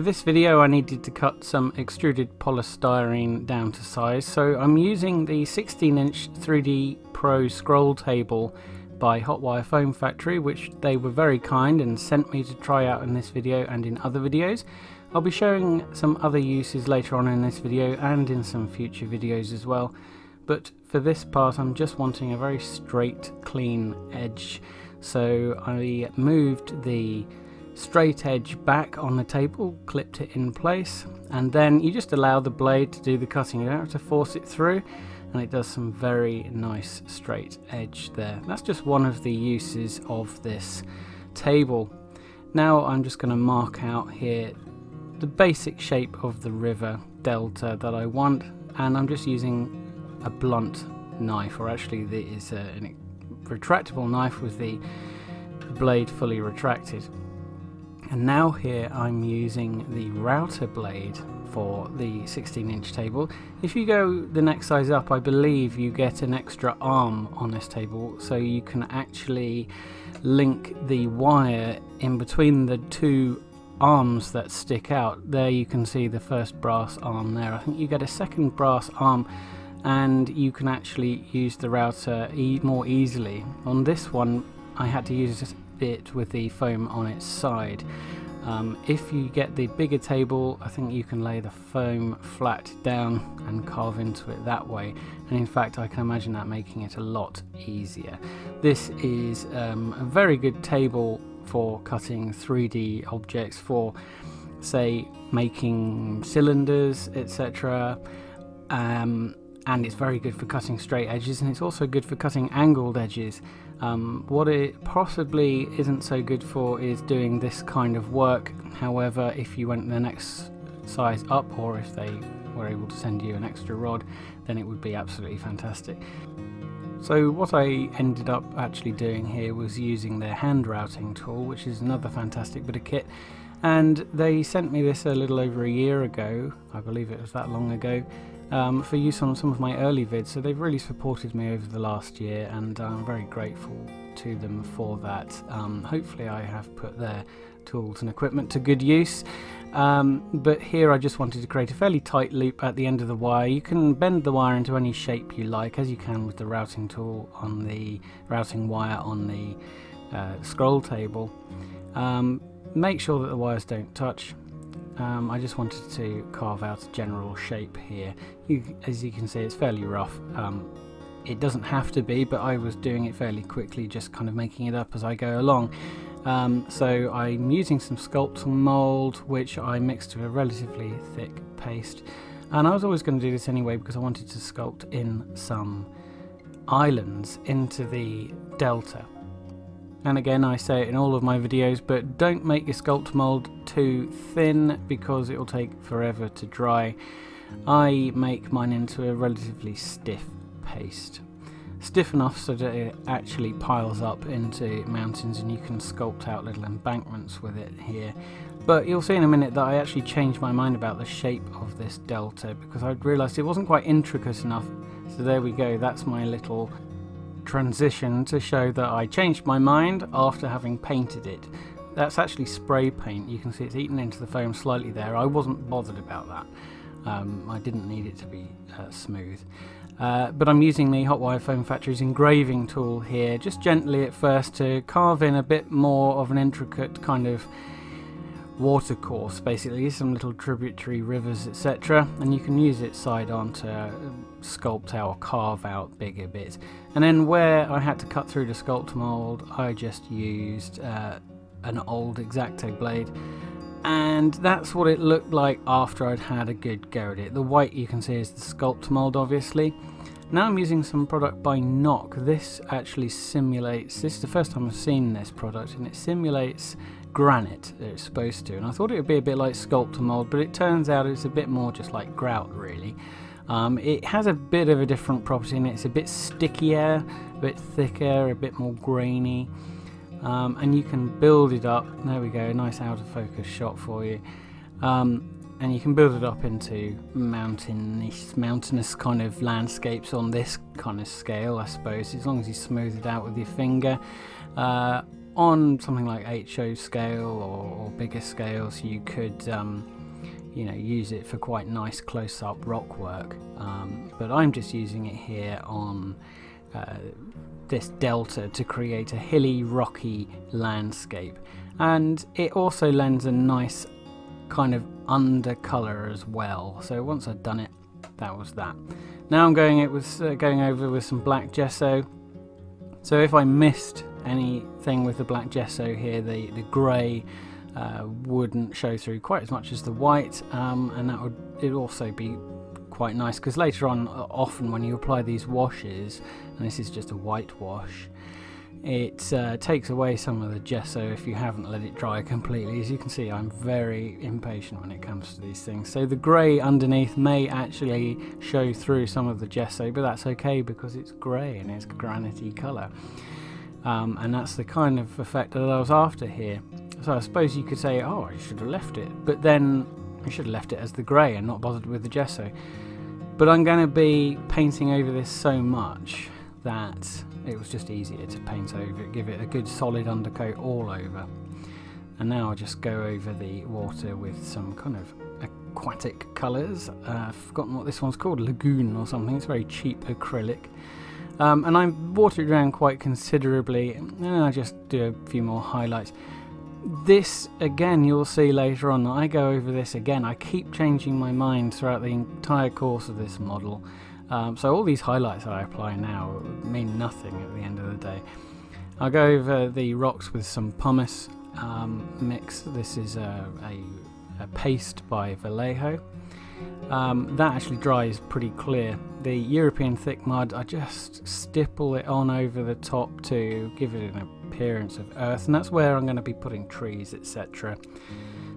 For this video I needed to cut some extruded polystyrene down to size so I'm using the 16 inch 3D Pro scroll table by Hot Wire Foam Factory which they were very kind and sent me to try out in this video and in other videos. I'll be showing some other uses later on in this video and in some future videos as well but for this part I'm just wanting a very straight clean edge so I moved the straight edge back on the table, clipped it in place, and then you just allow the blade to do the cutting. You don't have to force it through, and it does some very nice straight edge there. That's just one of the uses of this table. Now I'm just going to mark out here the basic shape of the river delta that I want, and I'm just using a blunt knife, or actually it is a retractable knife with the blade fully retracted. And now here I'm using the router blade for the 16 inch table. If you go the next size up I believe you get an extra arm on this table so you can actually link the wire in between the two arms that stick out. There you can see the first brass arm there. I think you get a second brass arm and you can actually use the router e more easily. On this one I had to use bit with the foam on its side. Um, if you get the bigger table, I think you can lay the foam flat down and carve into it that way. And in fact, I can imagine that making it a lot easier. This is um, a very good table for cutting 3D objects for, say, making cylinders, etc. Um, and it's very good for cutting straight edges and it's also good for cutting angled edges. Um, what it possibly isn't so good for is doing this kind of work. However, if you went the next size up or if they were able to send you an extra rod, then it would be absolutely fantastic. So what I ended up actually doing here was using their hand routing tool, which is another fantastic bit of kit. And they sent me this a little over a year ago, I believe it was that long ago, um, for use on some of my early vids. So they've really supported me over the last year and I'm very grateful to them for that. Um, hopefully I have put their tools and equipment to good use. Um, but here I just wanted to create a fairly tight loop at the end of the wire. You can bend the wire into any shape you like as you can with the routing tool on the routing wire on the uh, scroll table. Um, make sure that the wires don't touch um, I just wanted to carve out a general shape here. You, as you can see, it's fairly rough. Um, it doesn't have to be, but I was doing it fairly quickly, just kind of making it up as I go along. Um, so I'm using some Sculptamold, which I mixed to a relatively thick paste. And I was always going to do this anyway because I wanted to sculpt in some islands into the delta. And again, I say it in all of my videos, but don't make your sculpt mold too thin because it will take forever to dry. I make mine into a relatively stiff paste. Stiff enough so that it actually piles up into mountains and you can sculpt out little embankments with it here. But you'll see in a minute that I actually changed my mind about the shape of this delta because I realised it wasn't quite intricate enough. So there we go, that's my little transition to show that I changed my mind after having painted it. That's actually spray paint. You can see it's eaten into the foam slightly there. I wasn't bothered about that. Um, I didn't need it to be uh, smooth. Uh, but I'm using the Hot Wire Foam Factory's engraving tool here, just gently at first to carve in a bit more of an intricate kind of watercourse basically some little tributary rivers etc and you can use it side on to sculpt out or carve out bigger bits. And then where I had to cut through the sculpt mold I just used uh, an old X-Acto blade. And that's what it looked like after I'd had a good go at it. The white you can see is the sculpt mold obviously. Now I'm using some product by Noch this actually simulates this is the first time I've seen this product and it simulates granite it's supposed to and I thought it would be a bit like Sculptamold but it turns out it's a bit more just like grout really. Um, it has a bit of a different property and it's a bit stickier a bit thicker a bit more grainy. Um, and you can build it up. There we go nice out of focus shot for you. Um, and you can build it up into mountainous, mountainous kind of landscapes on this kind of scale I suppose as long as you smooth it out with your finger. Uh, on something like HO scale or, or bigger scales, you could um, you know use it for quite nice close-up rock work. Um, but I'm just using it here on uh, this delta to create a hilly, rocky landscape, and it also lends a nice kind of undercolor as well. So once I'd done it, that was that. Now I'm going it with uh, going over with some black gesso. So if I missed anything with the black gesso here, the the grey uh, wouldn't show through quite as much as the white, um, and that would it also be quite nice because later on, often when you apply these washes, and this is just a white wash, it uh, takes away some of the gesso if you haven't let it dry completely. As you can see, I'm very impatient when it comes to these things. So the grey underneath may actually show through some of the gesso, but that's okay because it's grey and it's granity colour. Um, and that's the kind of effect that I was after here. So I suppose you could say, oh, I should have left it, but then I should have left it as the grey and not bothered with the gesso. But I'm going to be painting over this so much that it was just easier to paint over it, give it a good solid undercoat all over. And now I'll just go over the water with some kind of aquatic colours. Uh, I've forgotten what this one's called, Lagoon or something. It's very cheap acrylic. Um, and I water it down quite considerably and I just do a few more highlights. This again you'll see later on I go over this again. I keep changing my mind throughout the entire course of this model. Um, so all these highlights that I apply now mean nothing at the end of the day. I'll go over the rocks with some pumice um, mix. This is a, a, a, paste by Vallejo. Um, that actually dries pretty clear. The European thick mud, I just stipple it on over the top to give it an appearance of earth, and that's where I'm going to be putting trees, etc.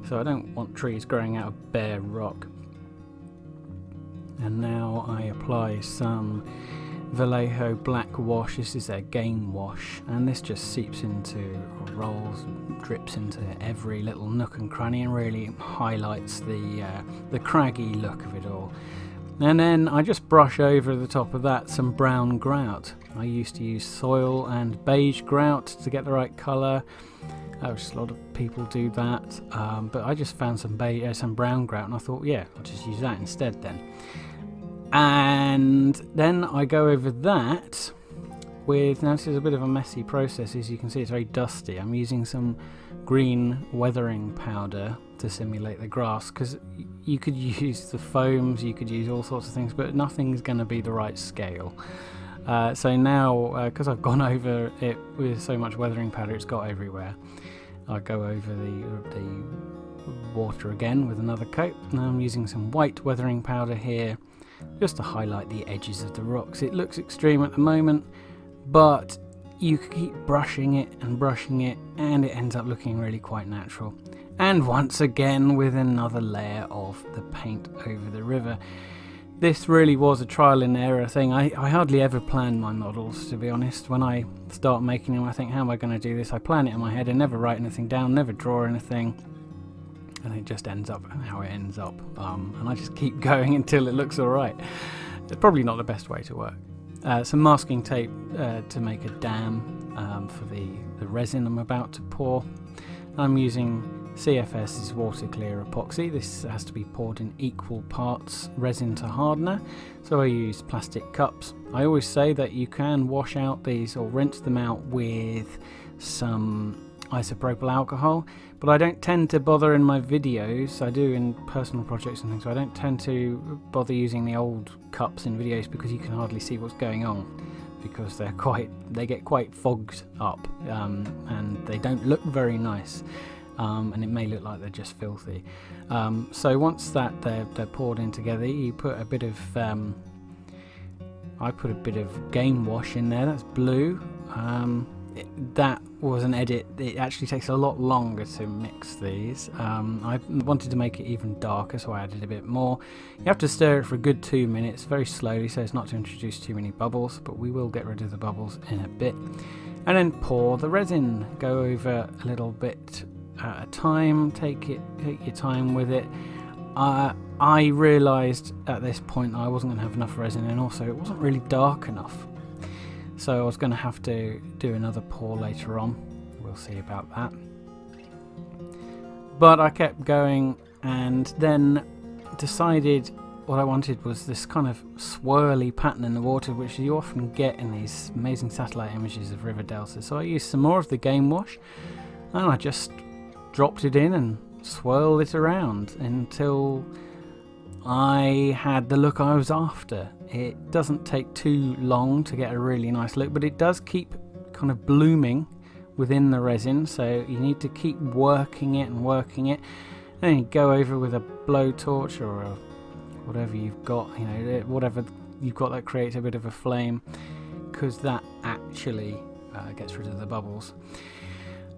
So I don't want trees growing out of bare rock and now I apply some Vallejo black wash. This is a game wash, and this just seeps into rolls, drips into every little nook and cranny, and really highlights the uh, the craggy look of it all. And then I just brush over the top of that some brown grout. I used to use soil and beige grout to get the right colour. Just a lot of people do that, um, but I just found some, uh, some brown grout and I thought, yeah, I'll just use that instead then. And then I go over that with, now this is a bit of a messy process, as you can see it's very dusty. I'm using some green weathering powder to simulate the grass because you could use the foams, you could use all sorts of things, but nothing's going to be the right scale. Uh, so now, because uh, I've gone over it with so much weathering powder, it's got everywhere. I go over the, the water again with another coat. Now I'm using some white weathering powder here just to highlight the edges of the rocks. It looks extreme at the moment, but you keep brushing it and brushing it and it ends up looking really quite natural. And once again with another layer of the paint over the river. This really was a trial and error thing. I, I hardly ever plan my models, to be honest. When I start making them, I think, how am I going to do this? I plan it in my head and never write anything down, never draw anything and it just ends up how it ends up. Um, and I just keep going until it looks alright. It's probably not the best way to work. Uh, some masking tape uh, to make a dam um, for the, the resin I'm about to pour. I'm using CFS's water clear epoxy. This has to be poured in equal parts resin to hardener. So I use plastic cups. I always say that you can wash out these or rinse them out with some isopropyl alcohol but I don't tend to bother in my videos. I do in personal projects and things so I don't tend to bother using the old cups in videos because you can hardly see what's going on because they're quite they get quite fogged up um, and they don't look very nice um, and it may look like they're just filthy. Um, so once that they're, they're, poured in together you put a bit of um, I put a bit of game wash in there. That's blue that was an edit. It actually takes a lot longer to mix these. Um, I wanted to make it even darker, so I added a bit more. You have to stir it for a good two minutes, very slowly, so as not to introduce too many bubbles, but we will get rid of the bubbles in a bit. And then pour the resin. Go over a little bit at a time. Take it, take your time with it. Uh, I realised at this point I wasn't going to have enough resin, and also it wasn't really dark enough so I was going to have to do another pour later on. We'll see about that. But I kept going and then decided what I wanted was this kind of swirly pattern in the water which you often get in these amazing satellite images of river deltas. So I used some more of the game wash and I just dropped it in and swirled it around until I had the look I was after. It doesn't take too long to get a really nice look but it does keep kind of blooming within the resin so you need to keep working it and working it and then you go over with a blowtorch or a whatever you've got, you know, whatever you've got that creates a bit of a flame, because that actually uh, gets rid of the bubbles.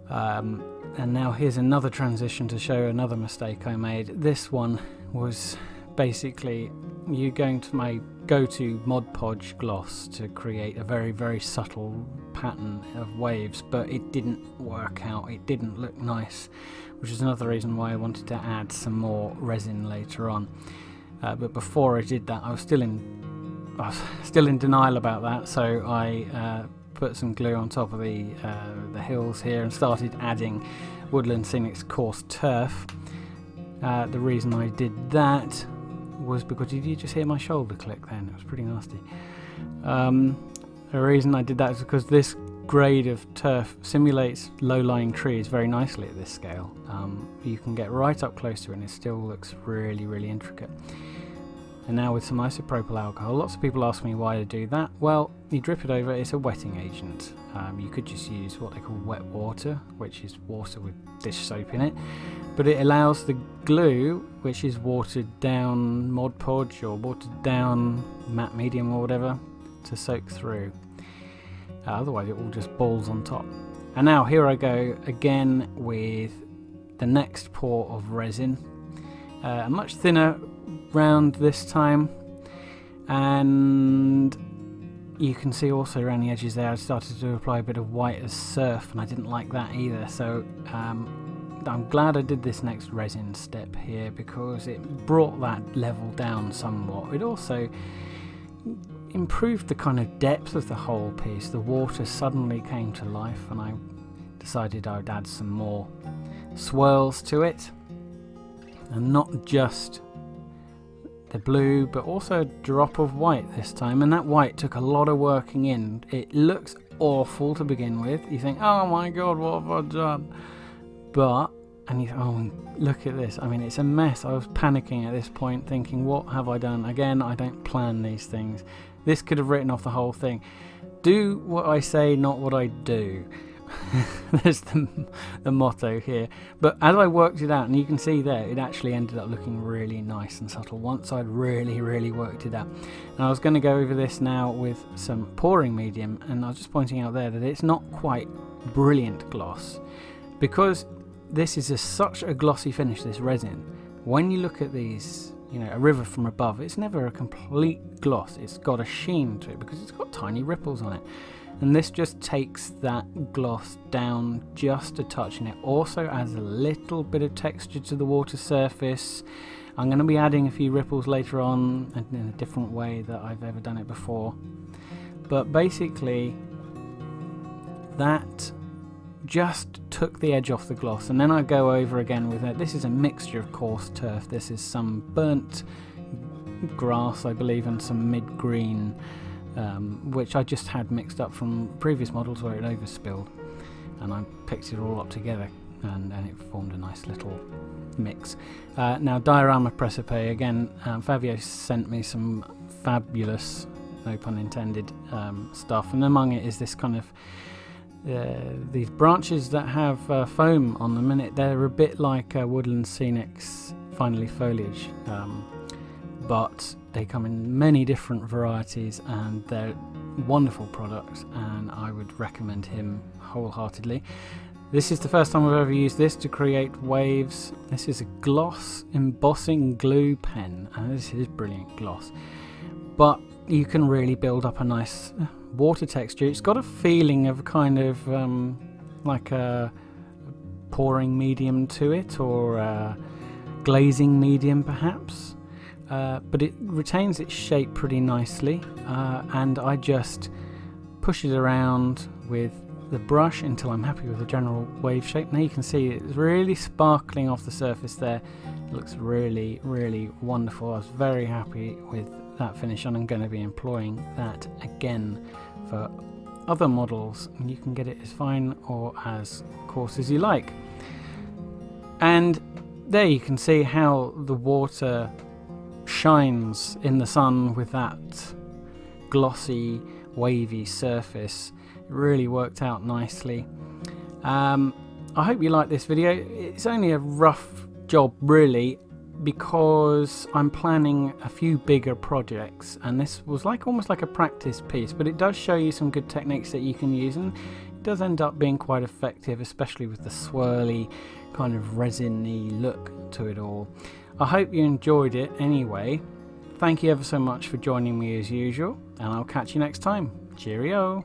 Um, and now here's another transition to show another mistake I made. This one was basically you're going to my go-to Mod Podge gloss to create a very very subtle pattern of waves but it didn't work out it didn't look nice which is another reason why I wanted to add some more resin later on uh, but before I did that, I was still in, I was still in denial about that. So I uh, put some glue on top of the uh, the hills here and started adding Woodland Scenics coarse turf. Uh, the reason I did that was because did you just hear my shoulder click? Then it was pretty nasty. Um, the reason I did that is because this grade of turf simulates low-lying trees very nicely at this scale. Um, you can get right up close to it and it still looks really, really intricate. And now with some isopropyl alcohol, lots of people ask me why to do that. Well, you drip it over, it's a wetting agent. Um, you could just use what they call wet water, which is water with dish soap in it. But it allows the glue, which is watered down Mod Podge or watered down matte medium or whatever, to soak through. Uh, otherwise it all just balls on top. And now here I go again with the next pour of resin. Uh, a much thinner round this time and you can see also around the edges there I started to apply a bit of white as surf and I didn't like that either so um, I'm glad I did this next resin step here because it brought that level down somewhat. It also improved the kind of depth of the whole piece. The water suddenly came to life and I decided I would add some more swirls to it and not just the blue but also a drop of white this time and that white took a lot of working in. It looks awful to begin with. You think oh my god what have I done but and you oh look at this I mean it's a mess I was panicking at this point thinking what have I done again I don't plan these things this could have written off the whole thing. Do what I say, not what I do. There's the, the motto here. But as I worked it out, and you can see there, it actually ended up looking really nice and subtle once I'd really, really worked it out. And I was going to go over this now with some pouring medium, and I was just pointing out there that it's not quite brilliant gloss. Because this is a, such a glossy finish, this resin, when you look at these you know, a river from above, it's never a complete gloss. It's got a sheen to it because it's got tiny ripples on it. And this just takes that gloss down just a touch and it also adds a little bit of texture to the water surface. I'm going to be adding a few ripples later on in a different way that I've ever done it before. But basically, that just took the edge off the gloss and then I go over again with it. This is a mixture of coarse turf. This is some burnt grass I believe and some mid-green um, which I just had mixed up from previous models where it overspilled and I picked it all up together and, and it formed a nice little mix. Uh, now Diorama Presepe again um, Fabio sent me some fabulous no pun intended um, stuff and among it is this kind of uh, these branches that have uh, foam on them in it, they're a bit like uh, Woodland Scenics Fine Leaf Foliage, um, but they come in many different varieties and they're wonderful products and I would recommend him wholeheartedly. This is the first time I've ever used this to create waves. This is a gloss embossing glue pen and this is brilliant gloss. But you can really build up a nice water texture. It's got a feeling of kind of um, like a pouring medium to it or a glazing medium perhaps. Uh, but it retains its shape pretty nicely uh, and I just push it around with the brush until I'm happy with the general wave shape. Now you can see it's really sparkling off the surface there. It looks really, really wonderful. I was very happy with that finish and I'm going to be employing that again for other models. And you can get it as fine or as coarse as you like. And there you can see how the water shines in the sun with that glossy wavy surface it really worked out nicely um, I hope you like this video it's only a rough job really because I'm planning a few bigger projects and this was like almost like a practice piece but it does show you some good techniques that you can use and it does end up being quite effective especially with the swirly kind of resiny look to it all I hope you enjoyed it anyway. Thank you ever so much for joining me as usual, and I'll catch you next time. Cheerio!